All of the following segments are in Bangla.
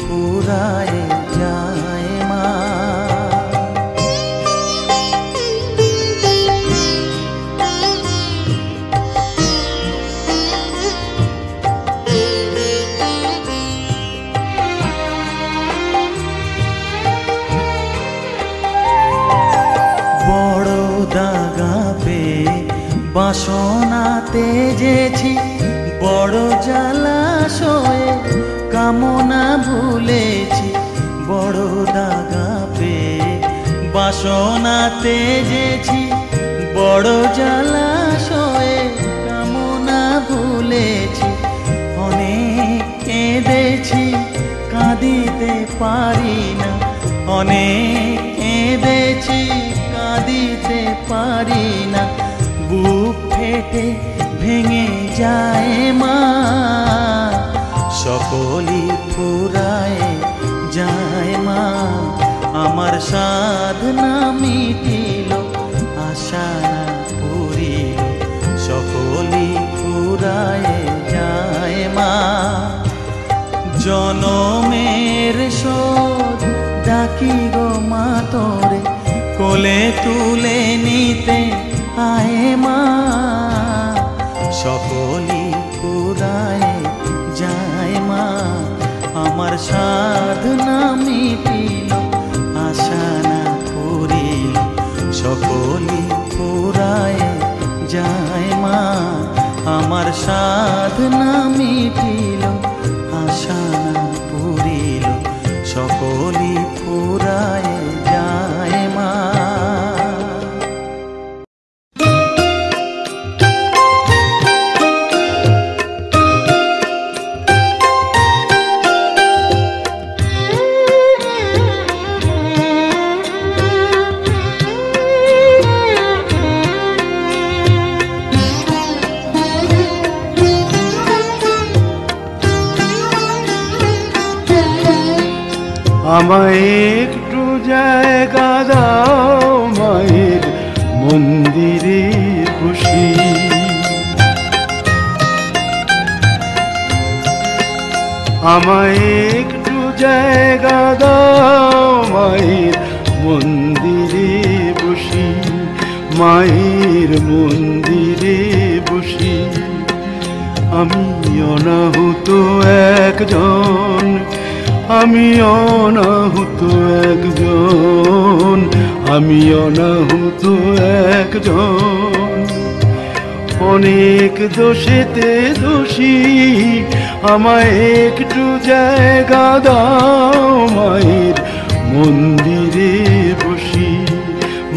ফুরায় যায় মা। বড় বাসনা তেজেছি বড় জলাশয়ে কামনা ভুলেছি, বড় দাগা পে বাসনা তেজেছি বড় জলাশয়ে কামনা ভুলেছি, অনেক কেঁদেছি, কাঁদিতে পারি না অনেক কেঁদেছি, কাঁদিতে পারি না বুক ফেটে ভেঙে যায় মা। সকলি ফুরায় যায় মা। আমার সাধনা মিটিল, আশা না পুরিল সকলি ফুরায় যায় মা। জনমের শোধ ডাকি গো মা তোরে, কোলে তুলে নিতে আয় মা। সকলি পুরায় আমার সাধনা মিটিল আশা না পুরিল সকলি পুরায় যায় মা। আমার সাধনা মিটিল আশা মায়ের মন্দিরে বসি। আমি অনাহুত একজন, আমি অনাহুত একজন, আমি অনাহুত একজন। অনেক দোষেতে দোষী, আমায় একটু জায়গা দাও মায়ের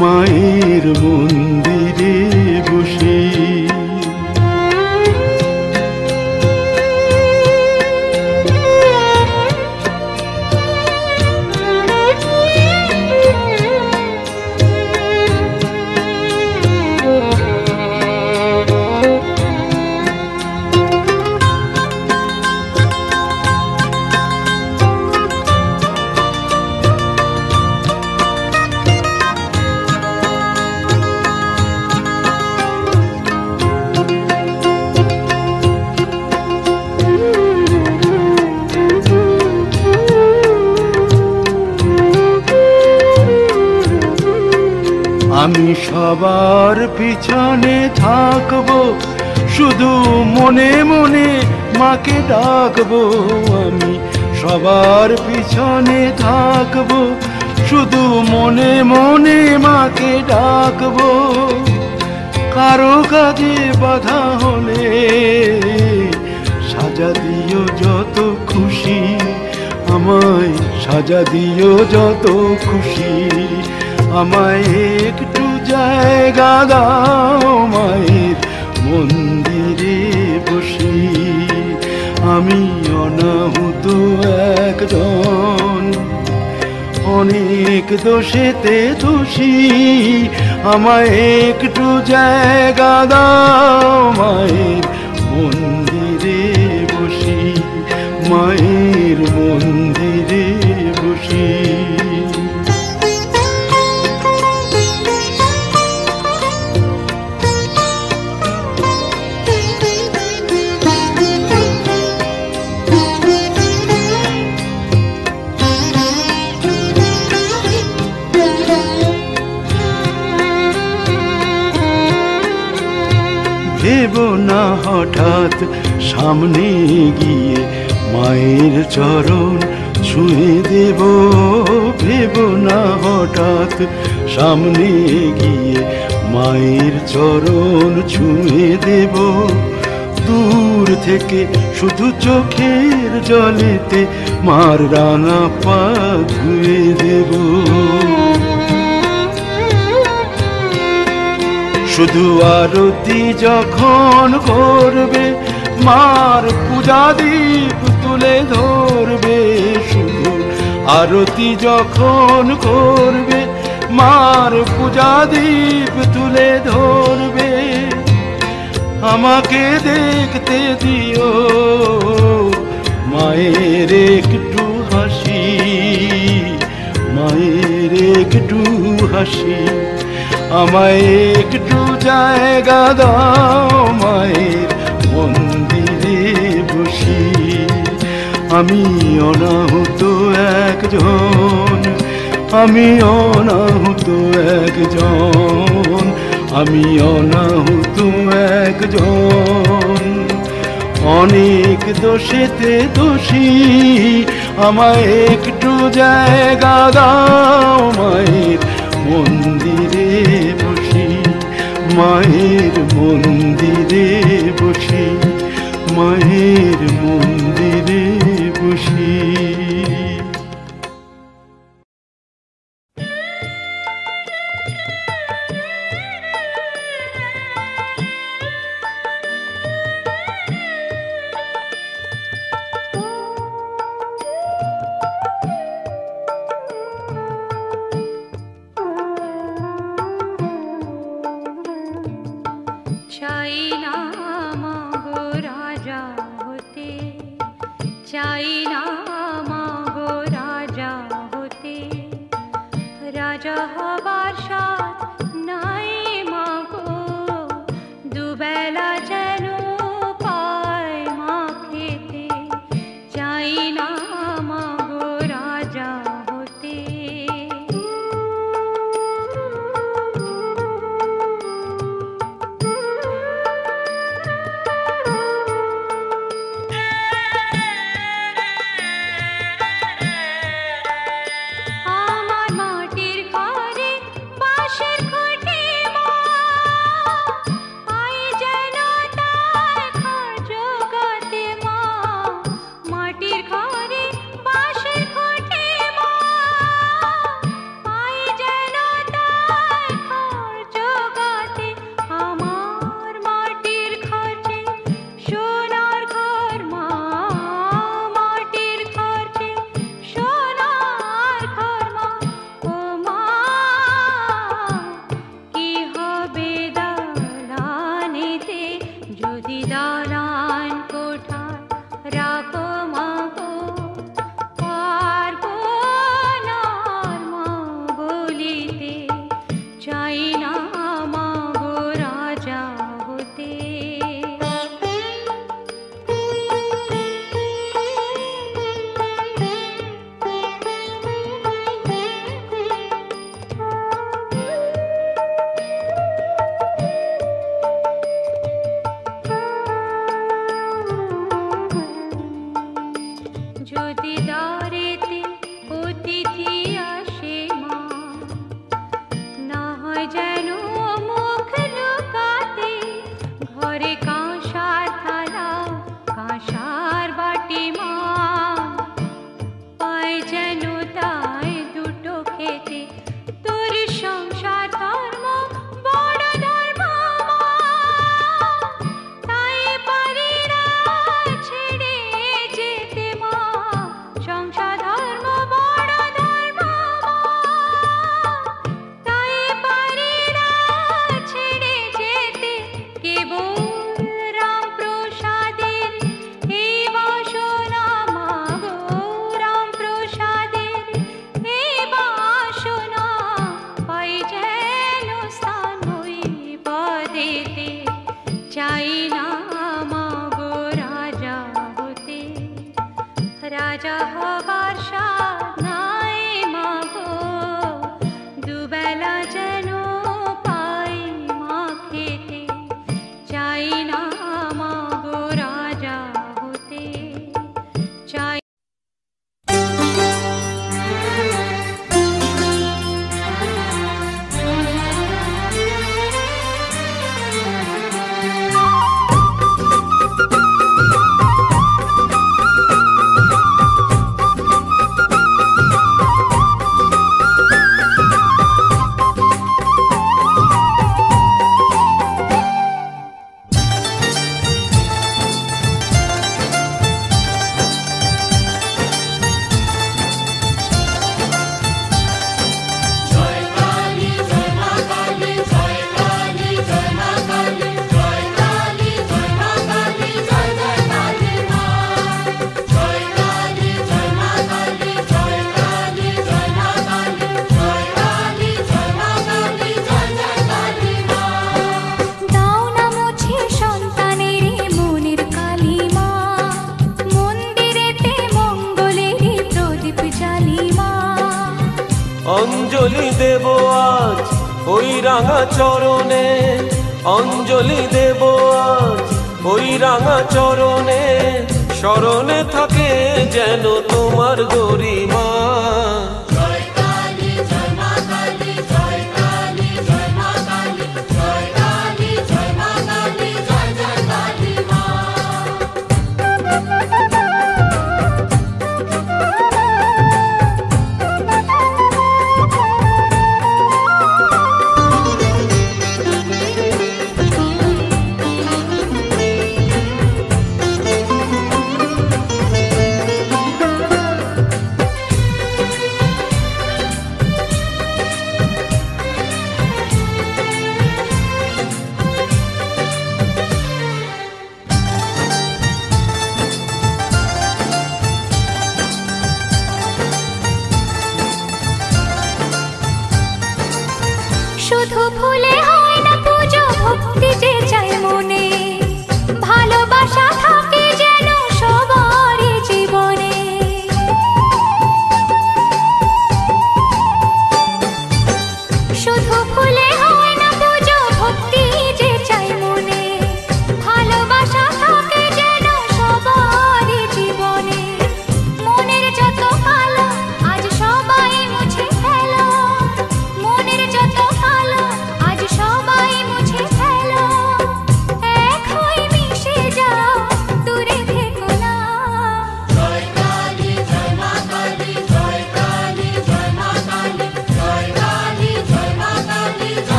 মায়ের মন্দির। আমি সবার পিছনে থাকব, শুধু মনে মনে মাকে ডাকবো। আমি সবার পিছনে থাকব, শুধু মনে মনে মাকে ডাকবো। কারও কাজে বাধা হলে সাজা দিও যত খুশি, আমায় সাজা দিও যত খুশি, আমায় একটু জায়গা দাও মায়ের মন্দিরে বসি। আমি অনাহুত একজন। অনেক দোষেতে দোষী। আমায় একটু জায়গা দাও মায়ের মন্দিরে বসি। মায়ের মন্দিরে না হঠাৎ সামনে গিয়ে মায়ের চরণ ছুঁয়ে দেব, ভেব না হঠাৎ সামনে গিয়ে মায়ের চরণ ছুঁয়ে দেব। দূর থেকে শুধু চোখের জলেতে মার রাঙা পা ধুয়ে দেব। শুধু আরতি যখন করবে, মার পূজা দীপ তুলে ধরবে। শুধু আরতি যখন করবে, মার পূজা দীপ তুলে ধরবে। আমাকে দেখতে দিও, মায়ের একটু হাসি, মায়ের একটু হাসি। আমায় একটু জায়গা দাও, মায়ের মন্দিরে বসি। আমি অনাহুত একজন, আমি অনাহুত একজন, আমি অনাহুত একজন। অনেক দোষেতে দোষী, আমায় একটু জায়গা দাও, মায়ের মন্দিরে মায়ের